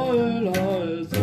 all,